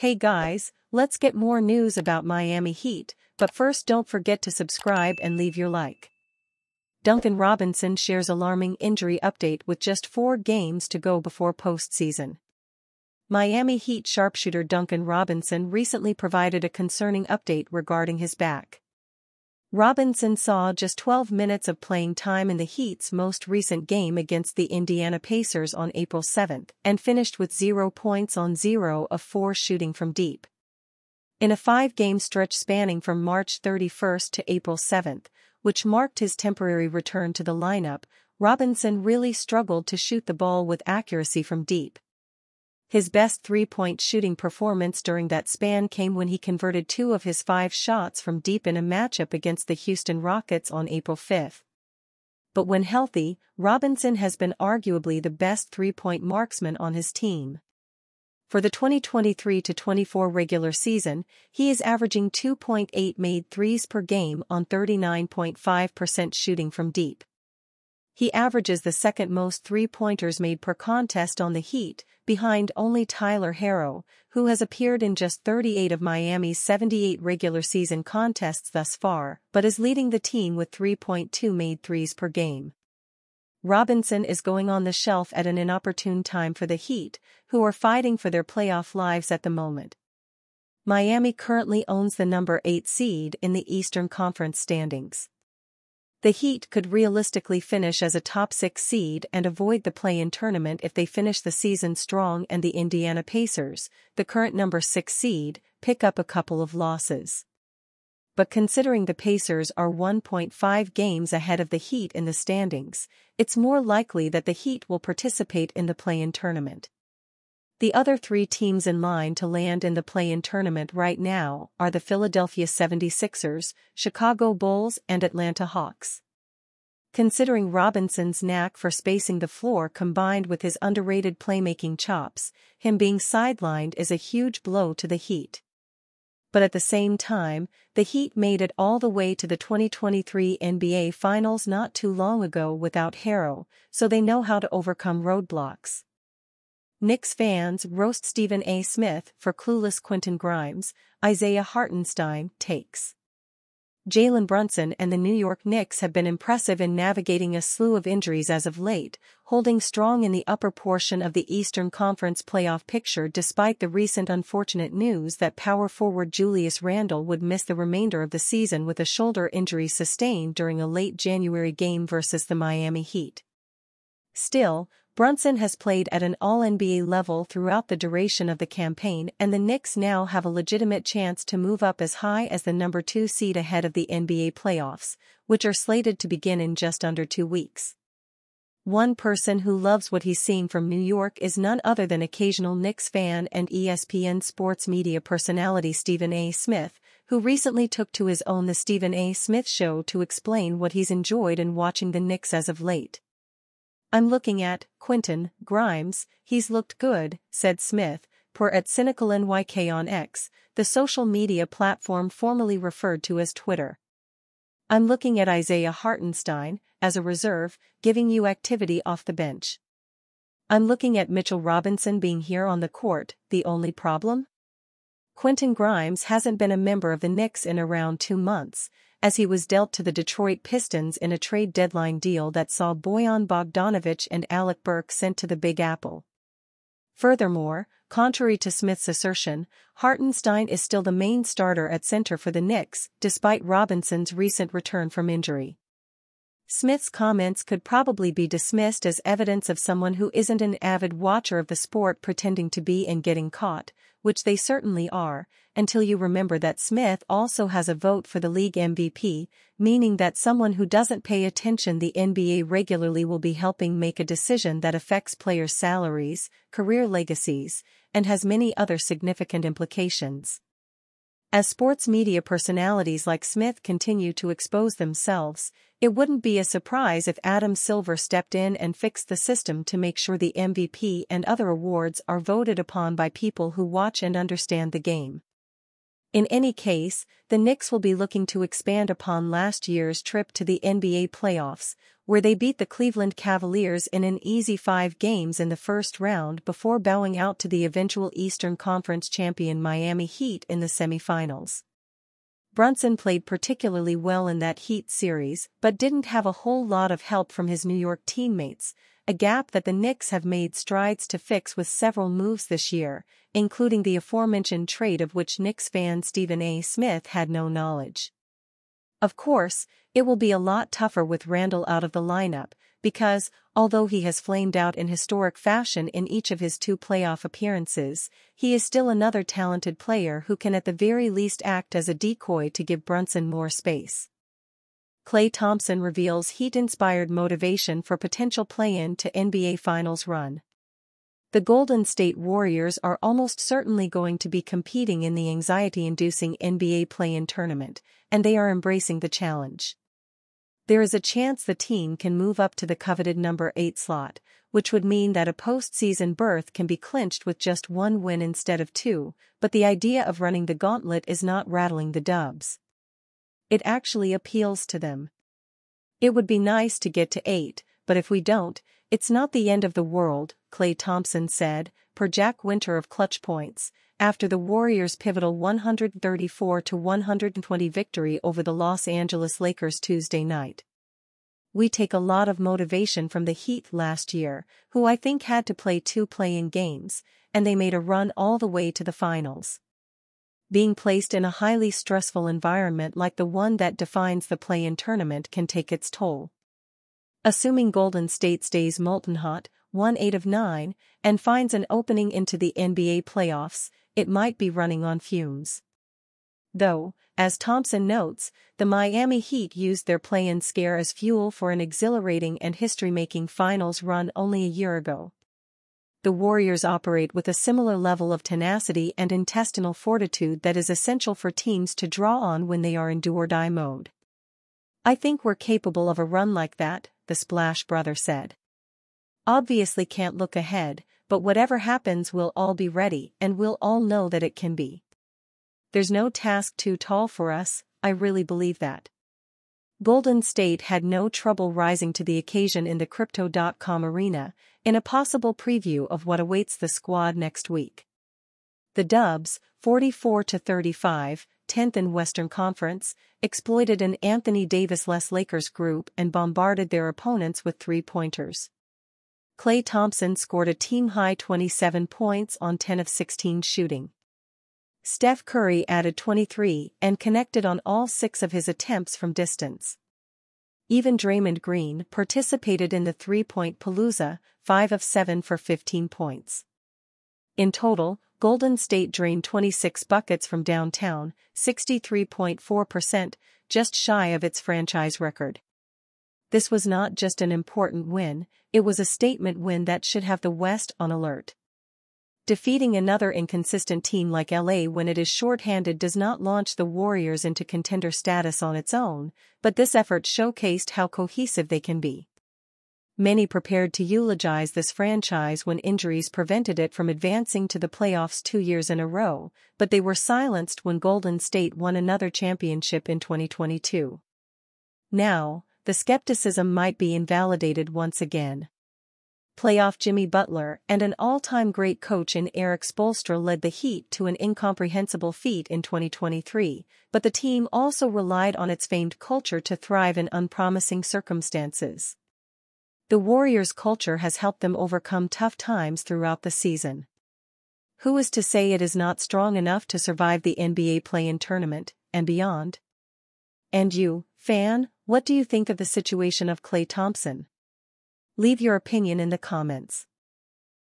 Hey guys, let's get more news about Miami Heat, but first don't forget to subscribe and leave your like. Duncan Robinson shares alarming injury update with just four games to go before postseason. Miami Heat sharpshooter Duncan Robinson recently provided a concerning update regarding his back. Robinson saw just 12 minutes of playing time in the Heat's most recent game against the Indiana Pacers on April 7 and finished with 0 points on 0 of 4 shooting from deep. In a five-game stretch spanning from March 31 to April 7, which marked his temporary return to the lineup, Robinson really struggled to shoot the ball with accuracy from deep. His best three-point shooting performance during that span came when he converted two of his five shots from deep in a matchup against the Houston Rockets on April 5. But when healthy, Robinson has been arguably the best three-point marksman on his team. For the 2023-24 regular season, he is averaging 2.8 made threes per game on 39.5% shooting from deep. He averages the second most three-pointers made per contest on the Heat, behind only Tyler Herro, who has appeared in just 38 of Miami's 78 regular season contests thus far, but is leading the team with 3.2 made threes per game. Robinson is going on the shelf at an inopportune time for the Heat, who are fighting for their playoff lives at the moment. Miami currently owns the number 8 seed in the Eastern Conference standings. The Heat could realistically finish as a top six seed and avoid the play-in tournament if they finish the season strong and the Indiana Pacers, the current number six seed, pick up a couple of losses. But considering the Pacers are 1.5 games ahead of the Heat in the standings, it's more likely that the Heat will participate in the play-in tournament. The other three teams in line to land in the play-in tournament right now are the Philadelphia 76ers, Chicago Bulls and Atlanta Hawks. Considering Robinson's knack for spacing the floor combined with his underrated playmaking chops, him being sidelined is a huge blow to the Heat. But at the same time, the Heat made it all the way to the 2023 NBA Finals not too long ago without Herro, so they know how to overcome roadblocks. Knicks fans roast Stephen A. Smith for clueless Quentin Grimes, Isaiah Hartenstein takes. Jalen Brunson and the New York Knicks have been impressive in navigating a slew of injuries as of late, holding strong in the upper portion of the Eastern Conference playoff picture despite the recent unfortunate news that power forward Julius Randle would miss the remainder of the season with a shoulder injury sustained during a late January game versus the Miami Heat. Still, Brunson has played at an all-NBA level throughout the duration of the campaign and the Knicks now have a legitimate chance to move up as high as the number two seed ahead of the NBA playoffs, which are slated to begin in just under two weeks. One person who loves what he's seeing from New York is none other than occasional Knicks fan and ESPN sports media personality Stephen A. Smith, who recently took to his own The Stephen A. Smith Show to explain what he's enjoyed in watching the Knicks as of late. I'm looking at, Quentin, Grimes, he's looked good, said Smith, per at Cynical NYK on X, the social media platform formerly referred to as Twitter. I'm looking at Isaiah Hartenstein, as a reserve, giving you activity off the bench. I'm looking at Mitchell Robinson being here on the court, the only problem? Quentin Grimes hasn't been a member of the Knicks in around two months, as he was dealt to the Detroit Pistons in a trade deadline deal that saw Bojan Bogdanovich and Alec Burks sent to the Big Apple. Furthermore, contrary to Smith's assertion, Hartenstein is still the main starter at center for the Knicks, despite Robinson's recent return from injury. Smith's comments could probably be dismissed as evidence of someone who isn't an avid watcher of the sport pretending to be and getting caught, which they certainly are, until you remember that Smith also has a vote for the league MVP, meaning that someone who doesn't pay attention the NBA regularly will be helping make a decision that affects players' salaries, career legacies, and has many other significant implications. As sports media personalities like Smith continue to expose themselves, it wouldn't be a surprise if Adam Silver stepped in and fixed the system to make sure the MVP and other awards are voted upon by people who watch and understand the game. In any case, the Knicks will be looking to expand upon last year's trip to the NBA playoffs, where they beat the Cleveland Cavaliers in an easy five games in the first round before bowing out to the eventual Eastern Conference champion Miami Heat in the semifinals. Brunson played particularly well in that Heat series but didn't have a whole lot of help from his New York teammates, a gap that the Knicks have made strides to fix with several moves this year, including the aforementioned trade of which Knicks fan Stephen A. Smith had no knowledge. Of course, it will be a lot tougher with Randle out of the lineup, because, although he has flamed out in historic fashion in each of his two playoff appearances, he is still another talented player who can at the very least act as a decoy to give Brunson more space. Klay Thompson reveals Heat-inspired motivation for potential play-in to NBA Finals run. The Golden State Warriors are almost certainly going to be competing in the anxiety-inducing NBA play-in tournament, and they are embracing the challenge. There is a chance the team can move up to the coveted number 8 slot, which would mean that a postseason berth can be clinched with just one win instead of two, but the idea of running the gauntlet is not rattling the dubs it actually appeals to them. It would be nice to get to 8, but if we don't, it's not the end of the world, Klay Thompson said, per Jack Winter of Clutch Points, after the Warriors' pivotal 134-120 victory over the Los Angeles Lakers Tuesday night. We take a lot of motivation from the Heat last year, who I think had to play two play-in games, and they made a run all the way to the finals being placed in a highly stressful environment like the one that defines the play-in tournament can take its toll. Assuming Golden State stays molten hot, 1-8 of 9, and finds an opening into the NBA playoffs, it might be running on fumes. Though, as Thompson notes, the Miami Heat used their play-in scare as fuel for an exhilarating and history-making finals run only a year ago the Warriors operate with a similar level of tenacity and intestinal fortitude that is essential for teams to draw on when they are in do-or-die mode. I think we're capable of a run like that, the Splash brother said. Obviously can't look ahead, but whatever happens we'll all be ready and we'll all know that it can be. There's no task too tall for us, I really believe that. Golden State had no trouble rising to the occasion in the Crypto.com arena, in a possible preview of what awaits the squad next week. The Dubs, 44 to 35, 10th in Western Conference, exploited an Anthony Davis-less Lakers group and bombarded their opponents with three-pointers. Klay Thompson scored a team-high 27 points on 10 of 16 shooting. Steph Curry added 23 and connected on all six of his attempts from distance. Even Draymond Green participated in the three-point palooza, 5 of 7 for 15 points. In total, Golden State drained 26 buckets from downtown, 63.4%, just shy of its franchise record. This was not just an important win, it was a statement win that should have the West on alert. Defeating another inconsistent team like LA when it is short-handed does not launch the Warriors into contender status on its own, but this effort showcased how cohesive they can be. Many prepared to eulogize this franchise when injuries prevented it from advancing to the playoffs two years in a row, but they were silenced when Golden State won another championship in 2022. Now, the skepticism might be invalidated once again playoff Jimmy Butler and an all-time great coach in Erik Spoelstra led the Heat to an incomprehensible feat in 2023, but the team also relied on its famed culture to thrive in unpromising circumstances. The Warriors' culture has helped them overcome tough times throughout the season. Who is to say it is not strong enough to survive the NBA play-in tournament, and beyond? And you, fan, what do you think of the situation of Klay Thompson? Leave your opinion in the comments.